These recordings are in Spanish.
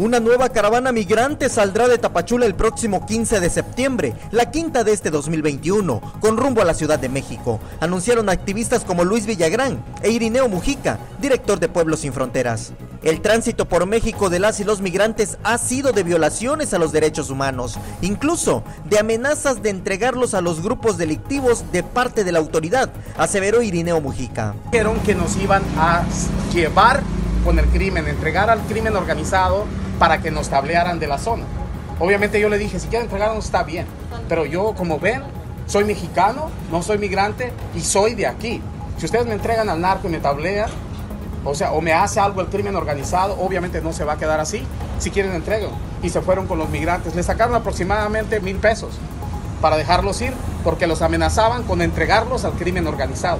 Una nueva caravana migrante saldrá de Tapachula el próximo 15 de septiembre, la quinta de este 2021, con rumbo a la Ciudad de México, anunciaron activistas como Luis Villagrán e Irineo Mujica, director de Pueblos Sin Fronteras. El tránsito por México de las y los migrantes ha sido de violaciones a los derechos humanos, incluso de amenazas de entregarlos a los grupos delictivos de parte de la autoridad, aseveró Irineo Mujica. Dijeron que nos iban a llevar con el crimen, entregar al crimen organizado para que nos tablearan de la zona. Obviamente yo le dije, si quieren entregarnos está bien, pero yo como ven, soy mexicano, no soy migrante y soy de aquí. Si ustedes me entregan al narco y me tablean, o sea, o me hace algo el crimen organizado, obviamente no se va a quedar así. Si quieren entrego. Y se fueron con los migrantes. Le sacaron aproximadamente mil pesos para dejarlos ir porque los amenazaban con entregarlos al crimen organizado.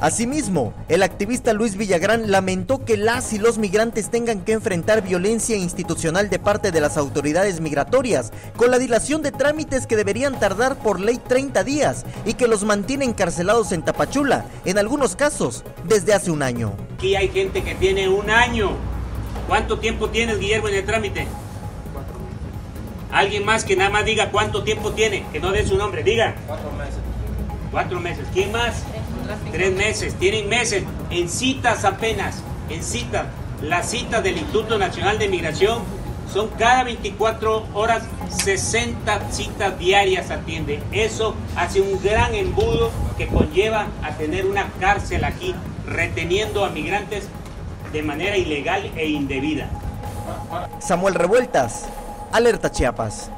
Asimismo, el activista Luis Villagrán lamentó que las y los migrantes tengan que enfrentar violencia institucional de parte de las autoridades migratorias, con la dilación de trámites que deberían tardar por ley 30 días y que los mantiene encarcelados en Tapachula, en algunos casos, desde hace un año. Aquí hay gente que tiene un año. ¿Cuánto tiempo tienes, Guillermo, en el trámite? Alguien más que nada más diga cuánto tiempo tiene, que no dé su nombre, diga. Cuatro meses. Cuatro meses. ¿Quién más? Tres meses. Tienen meses. En citas apenas. En citas. Las citas del Instituto Nacional de Migración son cada 24 horas 60 citas diarias atiende. Eso hace un gran embudo que conlleva a tener una cárcel aquí reteniendo a migrantes de manera ilegal e indebida. Samuel Revueltas, Alerta Chiapas.